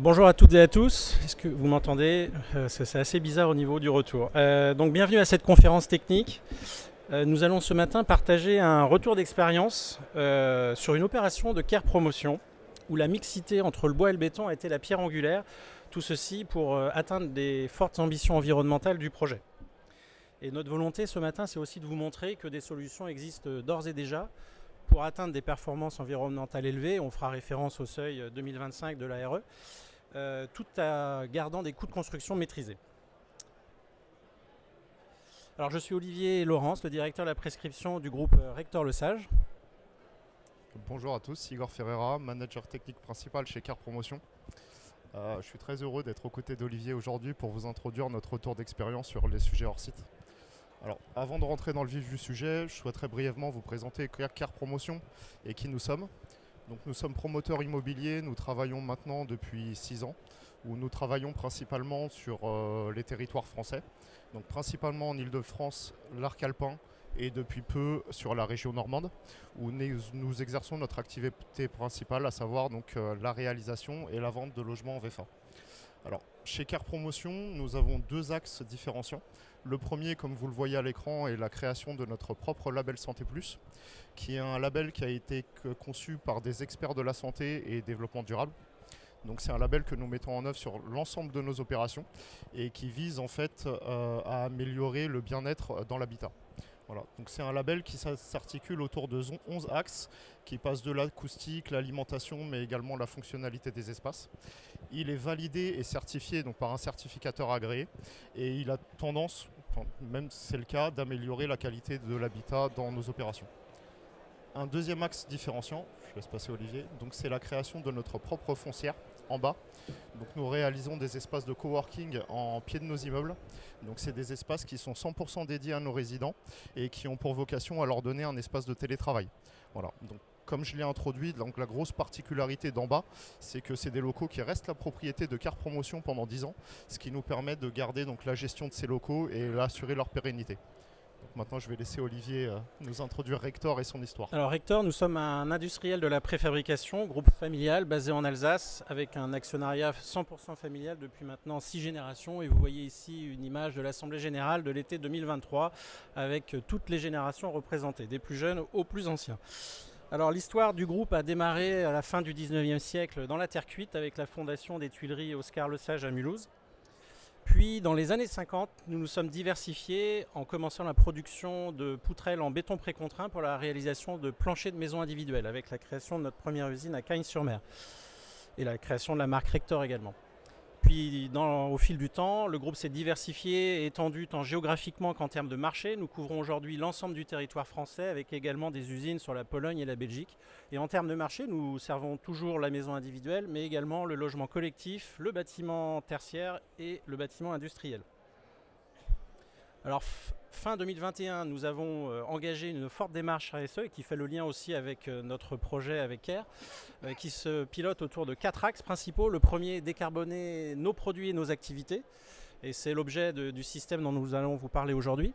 Bonjour à toutes et à tous. Est-ce que vous m'entendez? Euh, C'est assez bizarre au niveau du retour. Euh, donc bienvenue à cette conférence technique. Euh, nous allons ce matin partager un retour d'expérience sur une opération de care promotion où la mixité entre le bois et le béton a été la pierre angulaire. Tout ceci pour atteindre des fortes ambitions environnementales du projet. Et notre volonté ce matin, c'est aussi de vous montrer que des solutions existent d'ores et déjà pour atteindre des performances environnementales élevées. On fera référence au seuil 2025 de l'ARE, euh, tout en gardant des coûts de construction maîtrisés. Alors je suis Olivier Laurence, le directeur de la prescription du groupe euh, Rector Le Sage. Bonjour à tous, Igor Ferreira, manager technique principal chez Car Promotion. Euh, je suis très heureux d'être aux côtés d'Olivier aujourd'hui pour vous introduire notre retour d'expérience sur les sujets hors site. Alors, avant de rentrer dans le vif du sujet, je souhaiterais brièvement vous présenter Car Promotion et qui nous sommes. Donc, nous sommes promoteurs immobiliers, nous travaillons maintenant depuis 6 ans, où nous travaillons principalement sur euh, les territoires français, donc principalement en Ile-de-France, l'arc alpin et depuis peu sur la région normande, où nous, exerçons notre activité principale, à savoir donc euh, la réalisation et la vente de logements en VFA. Alors, chez Car Promotion, nous avons deux axes différenciants. Le premier, comme vous le voyez à l'écran, est la création de notre propre label Santé Plus, qui est un label qui a été conçu par des experts de la santé et développement durable. Donc c'est un label que nous mettons en œuvre sur l'ensemble de nos opérations et qui vise en fait euh, à améliorer le bien-être dans l'habitat. Voilà. Donc c'est un label qui s'articule autour de 11 axes qui passent de l'acoustique, l'alimentation, mais également la fonctionnalité des espaces. Il est validé et certifié donc, par un certificateur agréé et il a tendance, même c'est le cas, d'améliorer la qualité de l'habitat dans nos opérations. Un deuxième axe différenciant, je laisse passer Olivier, donc c'est la création de notre propre foncière en bas. Nous réalisons des espaces de coworking en pied de nos immeubles. Donc c'est des espaces qui sont 100% dédiés à nos résidents et qui ont pour vocation à leur donner un espace de télétravail. Comme je l'ai introduit, la grosse particularité d'en bas, c'est que c'est des locaux qui restent la propriété de Car Promotion pendant 10 ans, ce qui nous permet de garder la gestion de ces locaux et d'assurer leur pérennité maintenant, je vais laisser Olivier euh, nous introduire Rector et son histoire. Alors, Rector, nous sommes un industriel de la préfabrication, groupe familial basé en Alsace, avec un actionnariat 100% familial depuis maintenant 6 générations. Et vous voyez ici une image de l'Assemblée générale de l'été 2023, avec toutes les générations représentées, des plus jeunes aux plus anciens. Alors l'histoire du groupe a démarré à la fin du 19e siècle dans la terre cuite avec la fondation des Tuileries Oscar Le Sage à Mulhouse. Puis dans les années 50, nous nous sommes diversifiés en commençant la production de poutrelles en béton précontraint pour la réalisation de planchers de maisons individuelles avec la création de notre première usine à Cagnes-sur-Mer et la création de la marque Rector également. Au fil du temps, le groupe s'est diversifié et étendu tant géographiquement qu'en termes de marché. Nous couvrons aujourd'hui l'ensemble du territoire français avec également des usines sur la Pologne et la Belgique. Et en termes de marché, nous servons toujours la maison individuelle, mais également le logement collectif, le bâtiment tertiaire et le bâtiment industriel. Alors fin 2021, nous avons euh, engagé une forte démarche RSE qui fait le lien aussi avec euh, notre projet avec CARE, euh, qui se pilote autour de quatre axes principaux. Le premier, décarboner nos produits et nos activités. Et c'est l'objet du système dont nous allons vous parler aujourd'hui.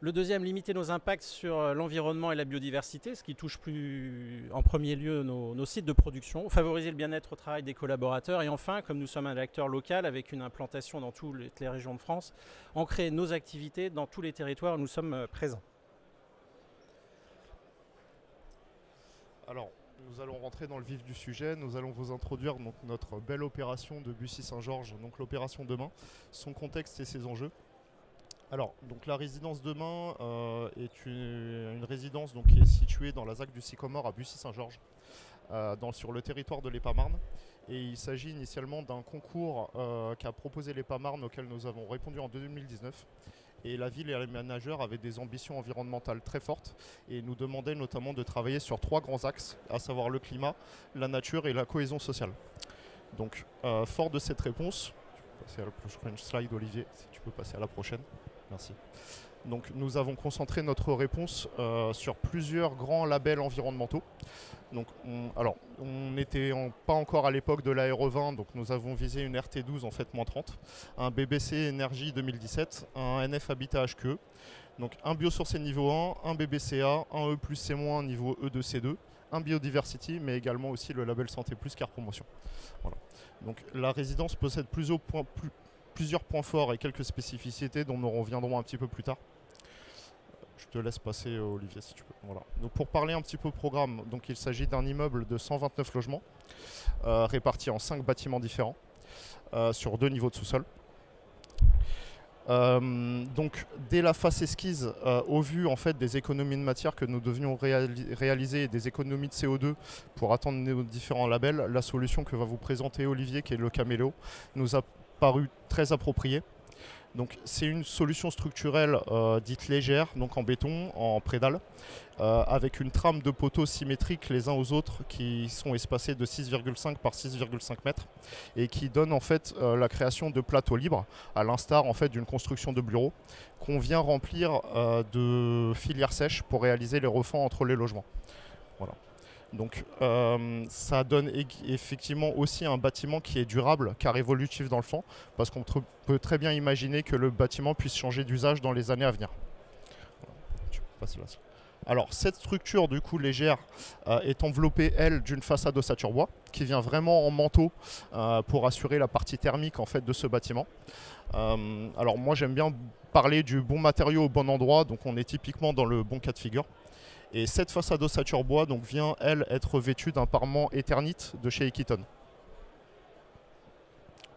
Le deuxième, limiter nos impacts sur euh, l'environnement et la biodiversité, ce qui touche plus en premier lieu nos, sites de production, favoriser le bien-être au travail des collaborateurs et enfin, comme nous sommes un acteur local avec une implantation dans toutes les régions de France, ancrer nos activités dans tous les territoires où nous sommes euh, présents. Alors, nous allons rentrer dans le vif du sujet. Nous allons vous introduire notre belle opération de Bussy-Saint-Georges, donc l'opération demain, son contexte et ses enjeux. Alors, donc la résidence demain euh, est une, résidence donc, qui est située dans la ZAC du Sycomore à Bussy-Saint-Georges, euh, sur le territoire de l'EPA-Marne. Et il s'agit initialement d'un concours euh, qu'a proposé l'EPA-Marne auquel nous avons répondu en 2019. Et la ville et les managers avaient des ambitions environnementales très fortes et nous demandaient notamment de travailler sur trois grands axes, à savoir le climat, la nature et la cohésion sociale. Donc, fort de cette réponse, je la prochaine slide, Olivier, si tu peux passer à la prochaine. Merci. Donc nous avons concentré notre réponse euh, sur plusieurs grands labels environnementaux. Donc on, alors on n'était pas encore à l'époque de la 20 donc nous avons visé une RT12 en fait moins 30, un BBC Énergie 2017, un NF Habitat HQE, donc un biosourcé niveau 1, un BBCA, un E plus C- niveau E2C2, un biodiversity, mais également aussi le label Santé Plus Car Promotion. Donc la résidence possède plusieurs points, plusieurs points forts et quelques spécificités dont nous reviendrons un petit peu plus tard. Je te laisse passer Olivier si tu peux. Voilà. Donc pour parler un petit peu programme, donc il s'agit d'un immeuble de 129 logements euh, répartis en 5 bâtiments différents euh, sur deux niveaux de sous-sol. Euh, donc dès la phase esquisse, euh, au vu en fait des économies de matière que nous devions réaliser et des économies de CO2 pour atteindre nos différents labels, la solution que va vous présenter Olivier, qui est le caméléo, nous a paru très appropriée. Donc c'est une solution structurelle euh, dite légère, donc en béton, en prédale, euh, avec une trame de poteaux symétriques les uns aux autres qui sont espacés de 6,5 par 6,5 mètres et qui donne en fait euh, la création de plateaux libres, à l'instar en fait d'une construction de bureau qu'on vient remplir de filières sèches pour réaliser les refends entre les logements. Voilà. Donc euh, ça donne effectivement aussi un bâtiment qui est durable car évolutif dans le fond, parce qu'on peut très bien imaginer que le bâtiment puisse changer d'usage dans les années à venir. Alors cette structure du coup légère euh, est enveloppée elle d'une façade ossature bois qui vient vraiment en manteau euh, pour assurer la partie thermique en fait de ce bâtiment. alors moi j'aime bien parler du bon matériau au bon endroit donc on est typiquement dans le bon cas de figure. Et cette façade ossature bois donc, vient, elle, être vêtue d'un parement éternite de chez Equiton.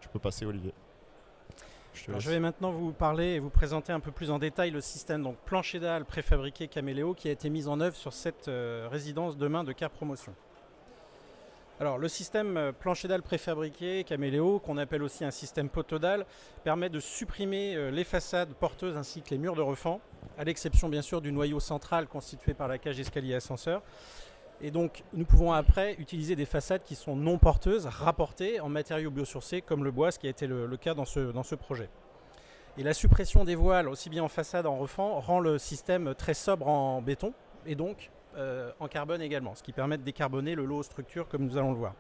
Tu peux passer, Olivier. Je, vais maintenant vous parler et vous présenter un peu plus en détail le système donc plancher dalle préfabriqué Caméléo qui a été mis en œuvre sur cette euh, résidence demain de Car Promotion. Alors, le système euh, plancher dalle préfabriqué Caméléo, qu'on appelle aussi un système potodal, permet de supprimer euh, les façades porteuses ainsi que les murs de refend, à l'exception bien sûr du noyau central constitué par la cage escalier ascenseur. Et donc, nous pouvons après utiliser des façades qui sont non porteuses, rapportées en matériaux biosourcés comme le bois, ce qui a été le, cas dans ce, projet. Et la suppression des voiles, aussi bien en façade en refend, rend le système très sobre en béton et donc euh, en carbone également, ce qui permet de décarboner le lot structure comme nous allons le voir.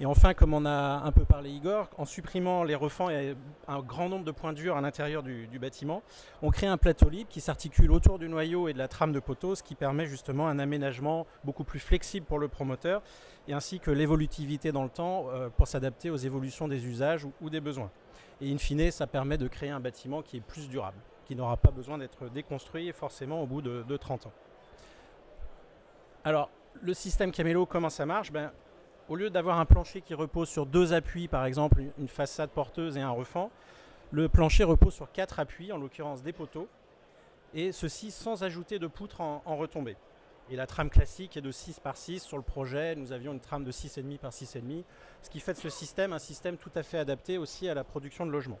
Et enfin, comme on a un peu parlé Igor, en supprimant les refends et un grand nombre de points durs à l'intérieur du, bâtiment, on crée un plateau libre qui s'articule autour du noyau et de la trame de poteau, ce qui permet justement un aménagement beaucoup plus flexible pour le promoteur et ainsi que l'évolutivité dans le temps euh, pour s'adapter aux évolutions des usages ou, des besoins. Et in fine, ça permet de créer un bâtiment qui est plus durable, qui n'aura pas besoin d'être déconstruit forcément au bout de 30 ans. Alors, le système Camélo, comment ça marche? Ben, Au lieu d'avoir un plancher qui repose sur deux appuis, par exemple une façade porteuse et un refend, le plancher repose sur quatre appuis, en l'occurrence des poteaux, et ceci sans ajouter de poutres en, retombée. Et la trame classique est de 6 par 6. Sur le projet, nous avions une trame de 6,5 par 6,5, ce qui fait de ce système un système tout à fait adapté aussi à la production de logements.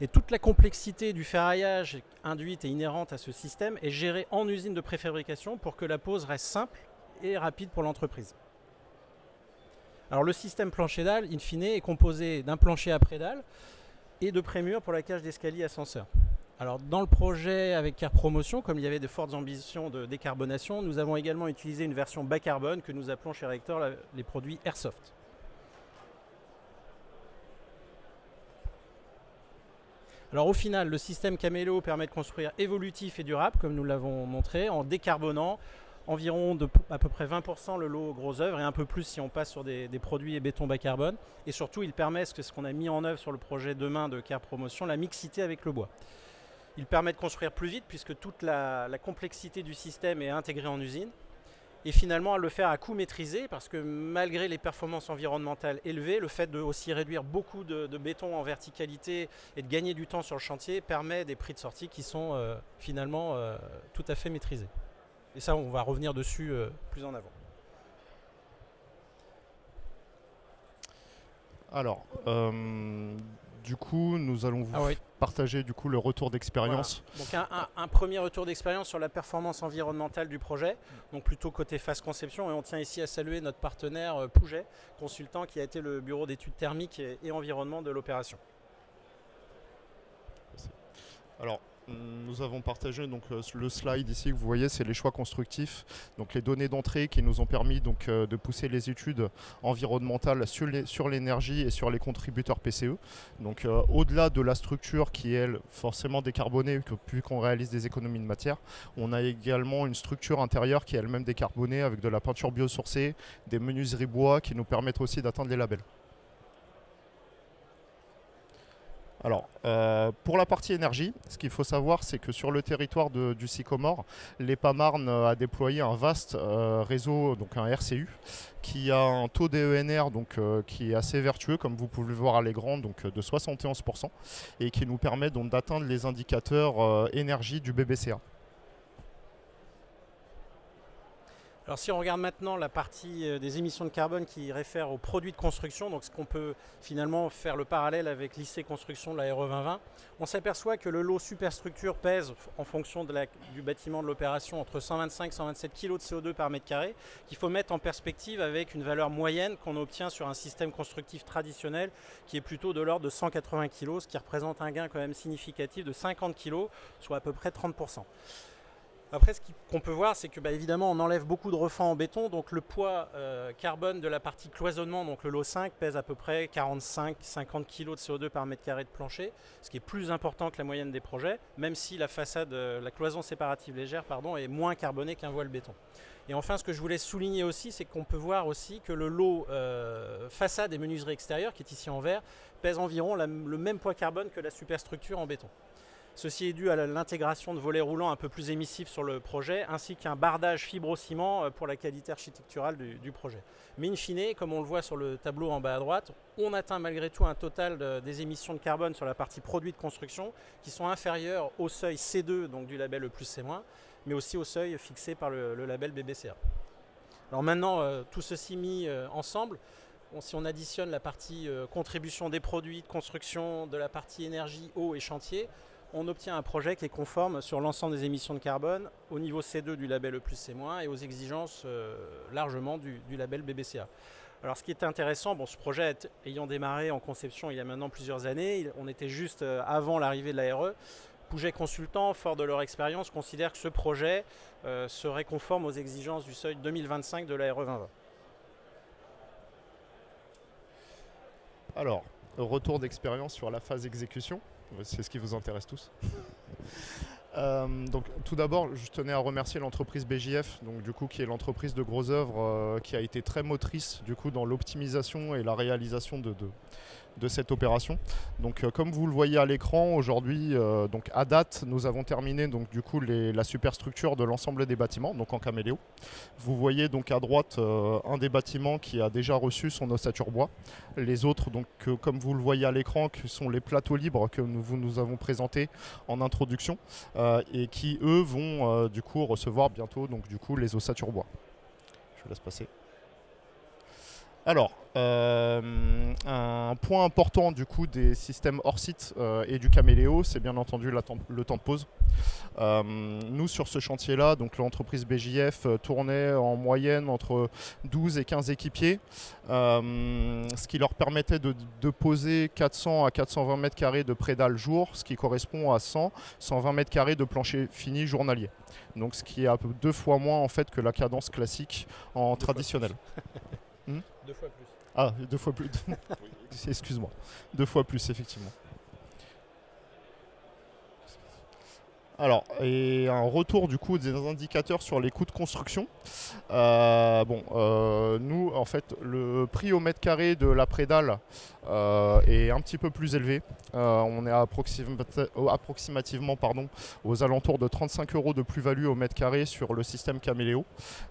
Et toute la complexité du ferraillage induite et inhérente à ce système est gérée en usine de préfabrication pour que la pose reste simple et rapide pour l'entreprise. Alors le système plancher dalle, in fine, est composé d'un plancher à prédale et de prémures pour la cage d'escalier ascenseur. Alors dans le projet avec Car Promotion, comme il y avait de fortes ambitions de décarbonation, nous avons également utilisé une version bas carbone que nous appelons chez Rector les produits Airsoft. Alors au final, le système Camélo permet de construire évolutif et durable, comme nous l'avons montré, en décarbonant environ à peu près 20% le lot gros œuvre et un peu plus si on passe sur des, produits et béton bas carbone. Et surtout, il permet, ce qu'on a mis en œuvre sur le projet demain de Car Promotion, la mixité avec le bois. Il permet de construire plus vite puisque toute la complexité du système est intégrée en usine et finalement à le faire à coût maîtrisé parce que malgré les performances environnementales élevées, le fait de aussi réduire beaucoup de, béton en verticalité et de gagner du temps sur le chantier permet des prix de sortie qui sont euh, finalement euh, tout à fait maîtrisés. Et ça, on va revenir dessus euh, plus en avant. Alors, du coup, nous allons vous ah partager du coup le retour d'expérience. Donc un, premier retour d'expérience sur la performance environnementale du projet, donc plutôt côté phase conception. Et on tient ici à saluer notre partenaire euh, Pouget, consultant qui a été le bureau d'études thermiques et, environnement de l'opération. Alors, nous avons partagé euh, le slide ici que vous voyez, c'est les choix constructifs, donc les données d'entrée qui nous ont permis donc euh, de pousser les études environnementales sur l'énergie et sur les contributeurs PCE. Donc euh, au-delà de la structure qui est forcément décarbonée puis qu'on réalise des économies de matière, on a également une structure intérieure qui est elle-même décarbonée avec de la peinture biosourcée, des menuiseries bois qui nous permettent aussi d'atteindre les labels. Alors, euh, pour la partie énergie, ce qu'il faut savoir, c'est que sur le territoire du Sycomore, l'EPAMARN a déployé un vaste euh, réseau, donc un RCU, qui a un taux d'ENR euh, qui est assez vertueux, comme vous pouvez le voir à l'écran, donc de 71%, et qui nous permet donc d'atteindre les indicateurs énergie du BBCA. Alors si on regarde maintenant la partie euh, des émissions de carbone qui réfère aux produits de construction, donc ce qu'on peut finalement faire le parallèle avec lycée construction de la RE 2020, on s'aperçoit que le lot superstructure pèse en fonction du bâtiment de l'opération entre 125 et 127 kg de CO2 par mètre carré, qu'il faut mettre en perspective avec une valeur moyenne qu'on obtient sur un système constructif traditionnel qui est plutôt de l'ordre de 180 kg, ce qui représente un gain quand même significatif de 50 kg, soit à peu près 30%. Après, ce qu'on peut voir, c'est que bah, évidemment, on enlève beaucoup de refends en béton, donc le poids euh, carbone de la partie cloisonnement, donc le lot 5, pèse à peu près 45-50 kg de CO2 par mètre carré de plancher, ce qui est plus important que la moyenne des projets, même si la façade, euh, la cloison séparative légère, pardon, est moins carbonée qu'un voile béton. Et enfin, ce que je voulais souligner aussi, c'est qu'on peut voir aussi que le lot euh, façade et menuiserie extérieure, qui est ici en vert, pèse environ le même poids carbone que la superstructure en béton. Ceci est dû à l'intégration de volets roulants un peu plus émissifs sur le projet, ainsi qu'un bardage fibro-ciment euh, pour la qualité architecturale du, projet. Mais in fine, comme on le voit sur le tableau en bas à droite, on atteint malgré tout un total des émissions de carbone sur la partie produit de construction qui sont inférieures au seuil C2, donc du label E+, C-, mais aussi au seuil fixé par le, label BBCA. Alors maintenant, euh, tout ceci mis euh, ensemble, si on additionne la partie contribution des produits de construction, de la partie énergie, eau et chantier, on obtient un projet qui est conforme sur l'ensemble des émissions de carbone au niveau C2 du label E+, C- et aux exigences euh, largement du, label BBCA. Alors ce qui est intéressant, bon, ce projet ayant démarré en conception il y a maintenant plusieurs années, on était juste euh, avant l'arrivée de la RE, Pouget Consultant, fort de leur expérience, considère que ce projet euh, serait conforme aux exigences du seuil 2025 de la RE 2020. Alors, retour d'expérience sur la phase exécution. C'est ce qui vous intéresse tous. Euh, donc, tout d'abord, je tenais à remercier l'entreprise BJF, donc du qui est l'entreprise de gros œuvres, euh, qui a été très motrice du coup dans l'optimisation et la réalisation de, de cette opération. Donc euh, comme vous le voyez à l'écran aujourd'hui, euh, donc à date, nous avons terminé donc du coup la superstructure de l'ensemble des bâtiments, donc en caméléo. Vous voyez donc à droite euh, un des bâtiments qui a déjà reçu son ossature bois. Les autres, donc comme vous le voyez à l'écran, sont les plateaux libres que nous, nous avons présentés en introduction et qui eux vont du coup recevoir bientôt donc du coup les ossatures bois. Je vous laisse passer. Alors, euh, un point important du coup des systèmes hors site euh, et du caméléo, c'est bien entendu le temps de pause. Euh, nous sur ce chantier-là, donc l'entreprise BJF tournait en moyenne entre 12 et 15 équipiers, ce qui leur permettait de, poser 400 à 420 mètres carrés de prédale jour, ce qui correspond à 100, 120 mètres carrés de plancher fini journalier. Donc ce qui est à peu deux fois moins en fait que la cadence classique en traditionnel. Deux fois plus. Ah, deux fois plus. Excuse-moi. Deux fois plus, effectivement. Alors, et un retour du coup des indicateurs sur les coûts de construction. Euh, bon, euh, nous, en fait, le prix au mètre carré de la prédale euh, est un petit peu plus élevé. on est approximativement pardon, aux alentours de 35 euros de plus-value au mètre carré sur le système Caméléo.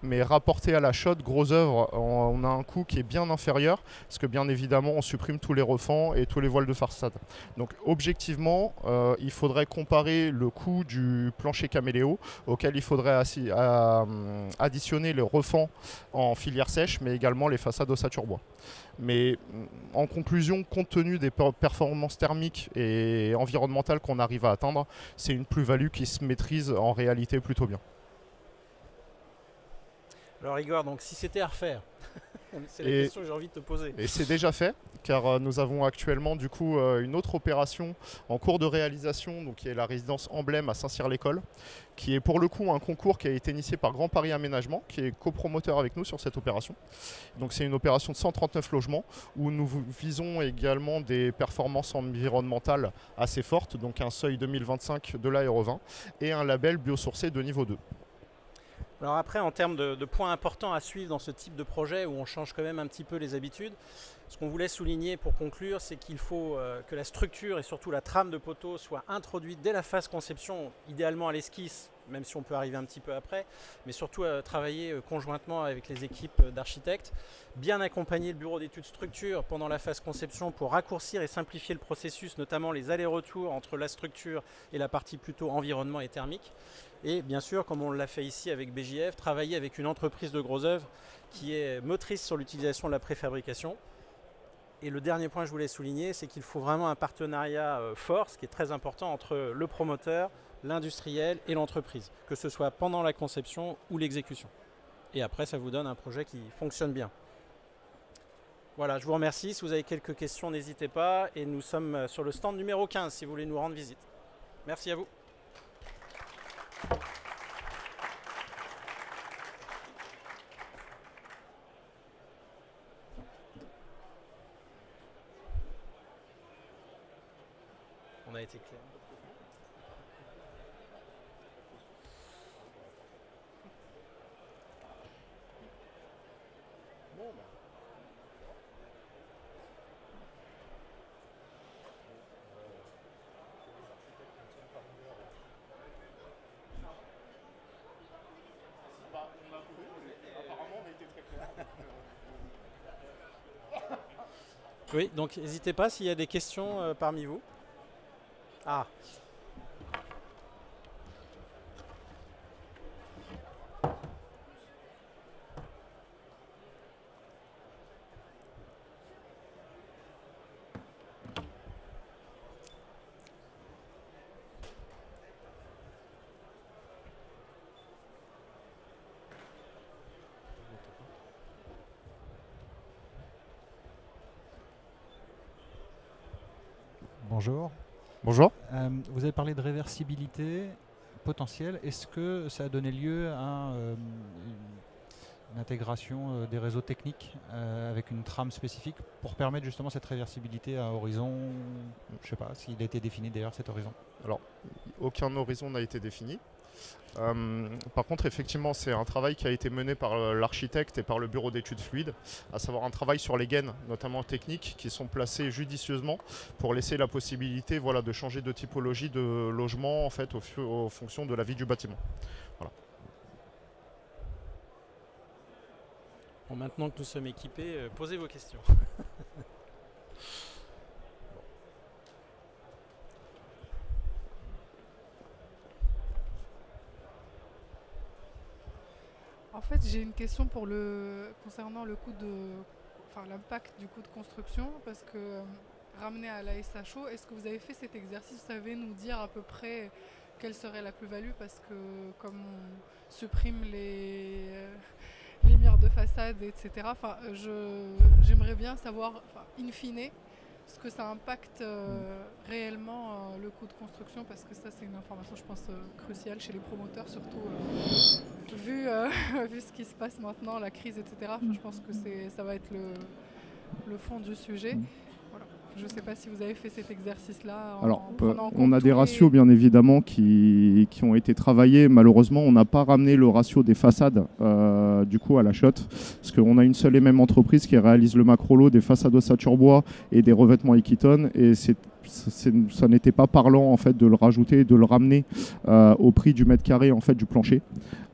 Mais rapporté à la chaude, gros œuvre, on a un coût qui est bien inférieur, parce que bien évidemment, on supprime tous les refends et tous les voiles de façade. Donc, objectivement, il faudrait comparer le coût du plancher caméléo auquel il faudrait euh, additionner le refend en filière sèche mais également les façades ossature bois. Mais mm, en conclusion, compte tenu des performances thermiques et environnementales qu'on arrive à atteindre, c'est une plus-value qui se maîtrise en réalité plutôt bien. Alors Igor, donc si c'était à refaire, c'est la question que j'ai envie de te poser. Et c'est déjà fait, car euh, nous avons actuellement du coup euh, une autre opération en cours de réalisation, donc qui est la résidence emblème à Saint-Cyr-l'École, qui est pour le coup un concours qui a été initié par Grand Paris Aménagement, qui est copromoteur avec nous sur cette opération. Donc c'est une opération de 139 logements où nous visons également des performances environnementales assez fortes, donc un seuil 2025 de l'aérovin et un label biosourcé de niveau 2. Alors après, en termes de, points importants à suivre dans ce type de projet où on change quand même un petit peu les habitudes, ce qu'on voulait souligner pour conclure, c'est qu'il faut euh, que la structure et surtout la trame de poteau soit introduite dès la phase conception, idéalement à l'esquisse, même si on peut arriver un petit peu après, mais surtout à travailler euh, conjointement avec les équipes d'architectes, bien accompagner le bureau d'études structure pendant la phase conception pour raccourcir et simplifier le processus, notamment les allers-retours entre la structure et la partie plutôt environnement et thermique. Et bien sûr, comme on l'a fait ici avec BJF, travailler avec une entreprise de gros œuvres qui est motrice sur l'utilisation de la préfabrication. Et le dernier point que je voulais souligner, c'est qu'il faut vraiment un partenariat euh, fort, ce qui est très important, entre le promoteur, l'industriel et l'entreprise, que ce soit pendant la conception ou l'exécution. Et après, ça vous donne un projet qui fonctionne bien. Voilà, je vous remercie. Si vous avez quelques questions, n'hésitez pas. Et nous sommes sur le stand numéro 15 si vous voulez nous rendre visite. Merci à vous. On a été clair. Oui, donc n'hésitez pas s'il y a des questions euh, parmi vous. Ah. Bonjour. Bonjour. Euh, vous avez parlé de réversibilité potentielle. Est-ce que ça a donné lieu à euh, une intégration euh, des réseaux techniques avec une trame spécifique pour permettre justement cette réversibilité à horizon Je ne sais pas s'il a été défini d'ailleurs cet horizon? Alors, aucun horizon n'a été défini. Euh, par contre, effectivement, c'est un travail qui a été mené par euh, l'architecte et par le bureau d'études fluides, à savoir un travail sur les gaines, notamment techniques, qui sont placées judicieusement pour laisser la possibilité voilà, de changer de typologie de logement en fait, au, fonction de la vie du bâtiment. Bon, maintenant que nous sommes équipés, euh, posez vos questions. En fait, j'ai une question concernant le coût de, enfin l'impact du coût de construction, parce que euh, ramené à la SHO, est-ce que vous avez fait cet exercice? Vous savez nous dire à peu près quelle serait la plus-value Parce que comme on supprime les, euh, murs de façade, etc. J'aimerais bien savoir, in fine, ce que ça impacte euh, réellement euh, le coût de construction? Parce que ça, c'est une information, je pense, euh, cruciale chez les promoteurs, surtout vu, vu ce qui se passe maintenant, la crise, etc. je pense que ça va être le, le fond du sujet. Je ne sais pas si vous avez fait cet exercice-là. Alors, on a des ratios bien évidemment qui, qui, ont été travaillés. Malheureusement, on n'a pas ramené le ratio des façades euh, du coup à la shot, parce qu'on a une seule et même entreprise qui réalise le macro des façades ossature bois et des revêtements Equiton, et ça n'était pas parlant en fait de le rajouter, de le ramener euh, au prix du mètre carré en fait du plancher.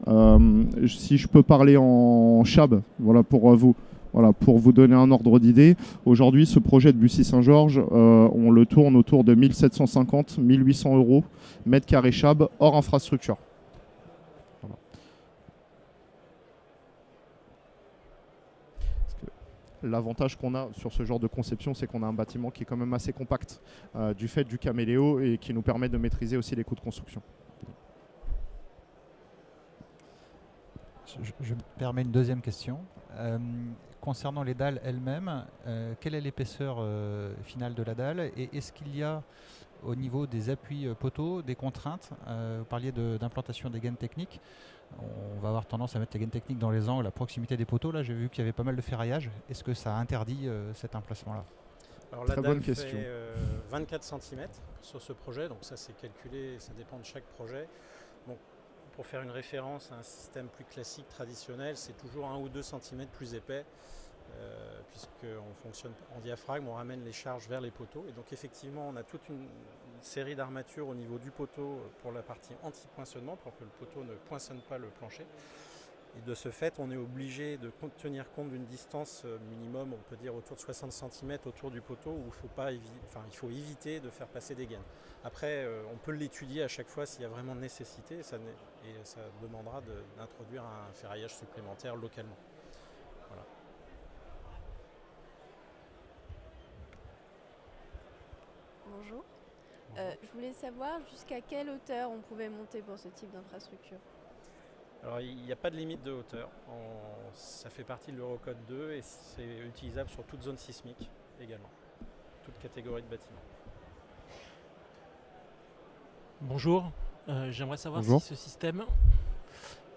Euh, si je peux parler en chab, voilà pour vous. Voilà, pour vous donner un ordre d'idée, aujourd'hui, ce projet de Bussy-Saint-Georges, euh, on le tourne autour de 1750-1800 euros, mètre carré chab, hors infrastructure. L'avantage qu'on a sur ce genre de conception, c'est qu'on a un bâtiment qui est quand même assez compact euh, du fait du caméléo et qui nous permet de maîtriser aussi les coûts de construction. Je, me permets une deuxième question. Euh, concernant les dalles elles-mêmes, euh, quelle est l'épaisseur euh, finale de la dalle et est-ce qu'il y a au niveau des appuis euh, poteaux des contraintes Vous parliez d'implantation des gaines techniques. On va avoir tendance à mettre les gaines techniques dans les angles à proximité des poteaux. Là, j'ai vu qu'il y avait pas mal de ferraillage. Est-ce que ça interdit cet emplacement-là? Alors la Très dalle bonne question. fait 24 cm sur ce projet, donc ça c'est calculé, ça dépend de chaque projet. Donc pour faire une référence à un système plus classique, traditionnel, c'est toujours un ou deux centimètres plus épais, euh, puisqu'on fonctionne en diaphragme, on ramène les charges vers les poteaux. Et donc effectivement, on a toute une, série d'armatures au niveau du poteau pour la partie anti-poinçonnement, pour que le poteau ne poinçonne pas le plancher. Et de ce fait, on est obligé de tenir compte d'une distance euh, minimum, on peut dire autour de 60 cm autour du poteau, où il faut, pas enfin, il faut éviter de faire passer des gaines. Après, euh, on peut l'étudier à chaque fois s'il y a vraiment nécessité, et ça, demandera d'introduire un ferraillage supplémentaire localement. Bonjour. Euh, je voulais savoir jusqu'à quelle hauteur on pouvait monter pour ce type d'infrastructure? Alors il n'y a pas de limite de hauteur. ça fait partie de l'Eurocode 2 et c'est utilisable sur toute zone sismique également, toute catégorie de bâtiments. Bonjour, euh, j'aimerais savoir si ce système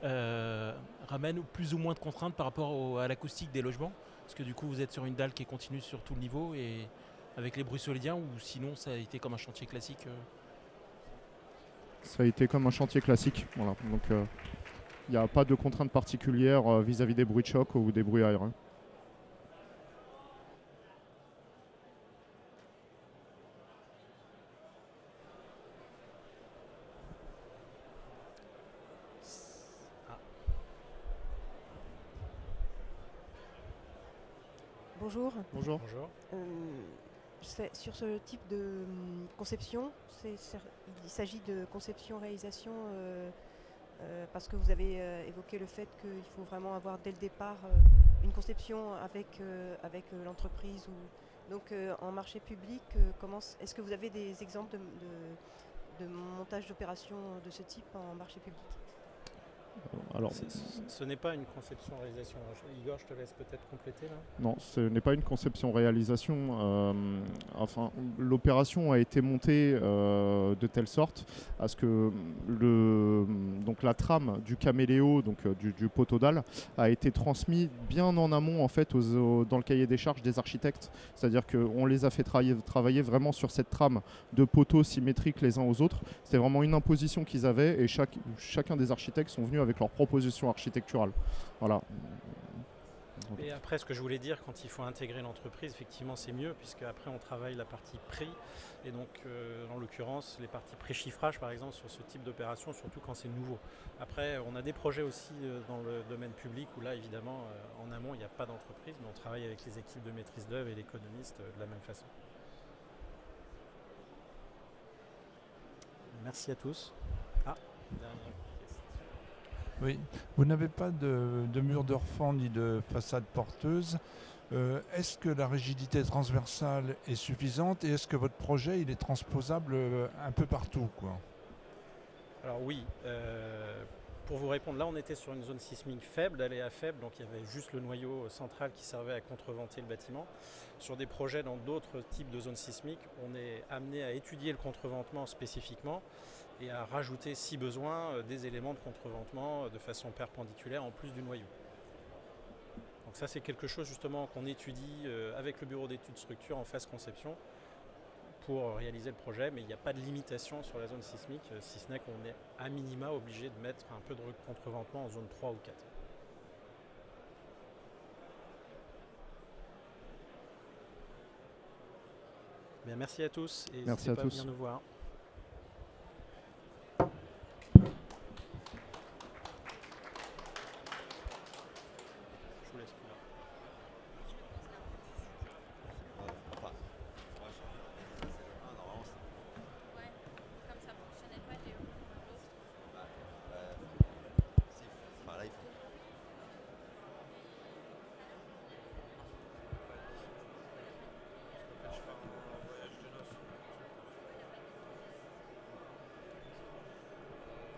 euh, ramène plus ou moins de contraintes par rapport à l'acoustique des logements. Parce que du coup vous êtes sur une dalle qui est continue sur tout le niveau et avec les bruits solidiens ou sinon ça a été comme un chantier classique euh Ça a été comme un chantier classique. Voilà. Donc il n'y a pas de contraintes particulières euh, vis-à-vis des bruits de choc ou des bruits aériens. Bonjour. Bonjour. Bonjour. Euh, sur ce type de hum, conception, il s'agit de conception-réalisation euh, parce que vous avez euh, évoqué le fait qu'il faut vraiment avoir dès le départ euh, une conception avec, l'entreprise. Ou... Donc en marché public, est-ce que vous avez des exemples de montage d'opérations de ce type en marché public? Alors, ce n'est pas une conception-réalisation. Igor, je te laisse peut-être compléter là. Non, ce n'est pas une conception-réalisation. Euh, enfin, l'opération a été montée euh, de telle sorte à ce que le, donc la trame du caméléo, donc euh, du, poteau dalle, a été transmise bien en amont en fait dans le cahier des charges des architectes. C'est-à-dire qu'on les a fait travailler, travailler vraiment sur cette trame de poteaux symétriques les uns aux autres. C'était vraiment une imposition qu'ils avaient et chaque, chacun des architectes sont venus avec leur proposition architecturale. Voilà. Et après, ce que je voulais dire, quand il faut intégrer l'entreprise, effectivement, c'est mieux, puisque après, on travaille la partie prix, et donc, euh, en l'occurrence, les parties pré-chiffrage, par exemple, sur ce type d'opération, surtout quand c'est nouveau. Après, on a des projets aussi euh, dans le domaine public, où là, évidemment, euh, en amont, il n'y a pas d'entreprise, mais on travaille avec les équipes de maîtrise d'œuvre et l'économiste de la même façon. Merci à tous. Ah, dernière. Oui, vous n'avez pas de, mur de refend ni de façade porteuse. Euh, est-ce que la rigidité transversale est suffisante et est-ce que votre projet il est transposable euh, un peu partout quoi? Alors oui, euh, pour vous répondre, là on était sur une zone sismique faible, d'aléa faible, donc il y avait juste le noyau central qui servait à contreventer le bâtiment. Sur des projets dans d'autres types de zones sismiques, on est amené à étudier le contreventement spécifiquement et à rajouter, si besoin, euh, des éléments de contreventement euh, de façon perpendiculaire en plus du noyau. Donc ça c'est quelque chose justement qu'on étudie euh, avec le bureau d'études structure en phase conception pour réaliser le projet, mais il n'y a pas de limitation sur la zone sismique, si ce n'est qu'on est à minima obligé de mettre un peu de contreventement en zone 3 ou 4. merci à tous et merci à pas tous. nous voir.